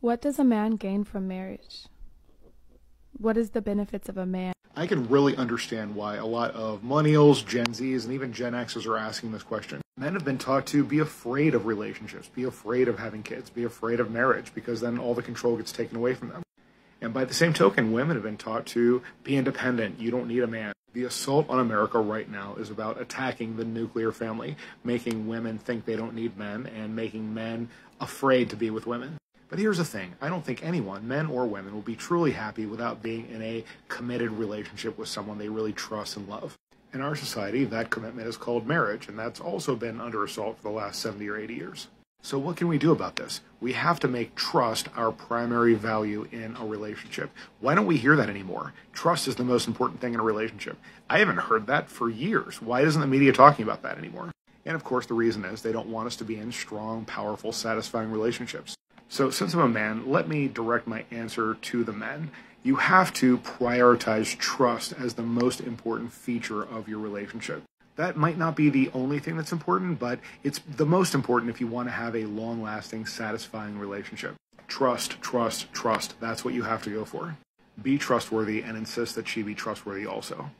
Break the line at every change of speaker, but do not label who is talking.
What does a man gain from marriage? What is the benefits of a man?
I can really understand why a lot of millennials, Gen Zs, and even Gen Xs are asking this question. Men have been taught to be afraid of relationships, be afraid of having kids, be afraid of marriage, because then all the control gets taken away from them. And by the same token, women have been taught to be independent. You don't need a man. The assault on America right now is about attacking the nuclear family, making women think they don't need men, and making men afraid to be with women. But here's the thing I don't think anyone, men or women, will be truly happy without being in a committed relationship with someone they really trust and love. In our society, that commitment is called marriage, and that's also been under assault for the last 70 or 80 years. So, what can we do about this? We have to make trust our primary value in a relationship. Why don't we hear that anymore? Trust is the most important thing in a relationship. I haven't heard that for years. Why isn't the media talking about that anymore? And of course, the reason is they don't want us to be in strong, powerful, satisfying relationships. So, since I'm a man, let me direct my answer to the men. You have to prioritize trust as the most important feature of your relationship. That might not be the only thing that's important, but it's the most important if you want to have a long lasting, satisfying relationship. Trust, trust, trust. That's what you have to go for. Be trustworthy and insist that she be trustworthy also.